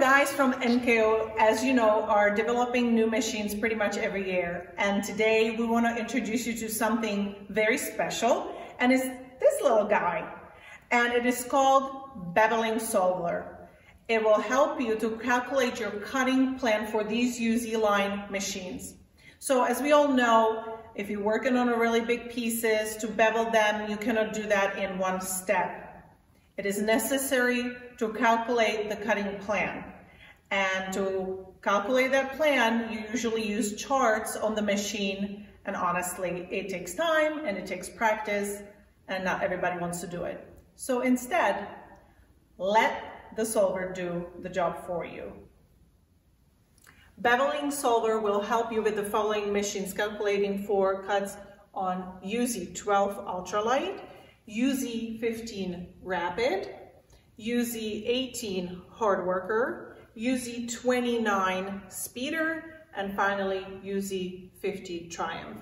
Guys from NKO, as you know, are developing new machines pretty much every year. And today we want to introduce you to something very special. And it's this little guy. And it is called Beveling Solver. It will help you to calculate your cutting plan for these UZ line machines. So as we all know, if you're working on a really big pieces to bevel them, you cannot do that in one step. It is necessary to calculate the cutting plan. And to calculate that plan, you usually use charts on the machine. And honestly, it takes time and it takes practice and not everybody wants to do it. So instead, let the solver do the job for you. Beveling solver will help you with the following machines calculating for cuts on UZ12 Ultralight, UZ15 Rapid, UZ18 Hardworker, UZ29 Speeder, and finally UZ50 Triumph.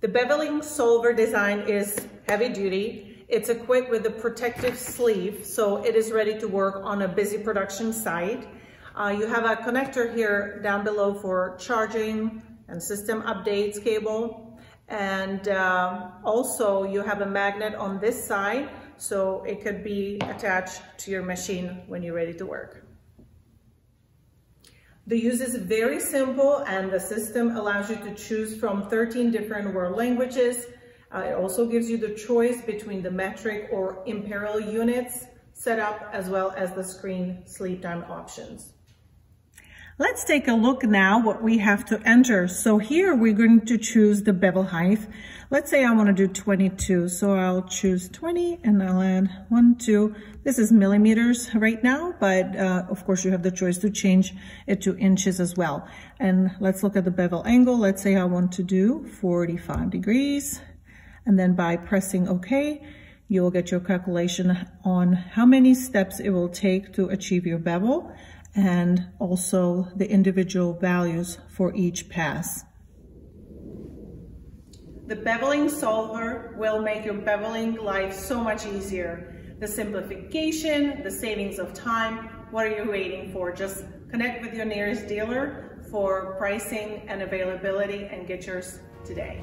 The beveling solver design is heavy duty. It's equipped with a protective sleeve, so it is ready to work on a busy production site. Uh, you have a connector here down below for charging and system updates cable. And uh, also you have a magnet on this side, so it could be attached to your machine when you're ready to work. The use is very simple and the system allows you to choose from 13 different world languages. Uh, it also gives you the choice between the metric or imperial units setup as well as the screen sleep time options. Let's take a look now what we have to enter. So here we're going to choose the bevel height. Let's say I want to do 22. So I'll choose 20 and I'll add one, two. This is millimeters right now, but uh, of course you have the choice to change it to inches as well. And let's look at the bevel angle. Let's say I want to do 45 degrees. And then by pressing OK, you will get your calculation on how many steps it will take to achieve your bevel and also the individual values for each pass. The beveling solver will make your beveling life so much easier. The simplification, the savings of time, what are you waiting for? Just connect with your nearest dealer for pricing and availability and get yours today.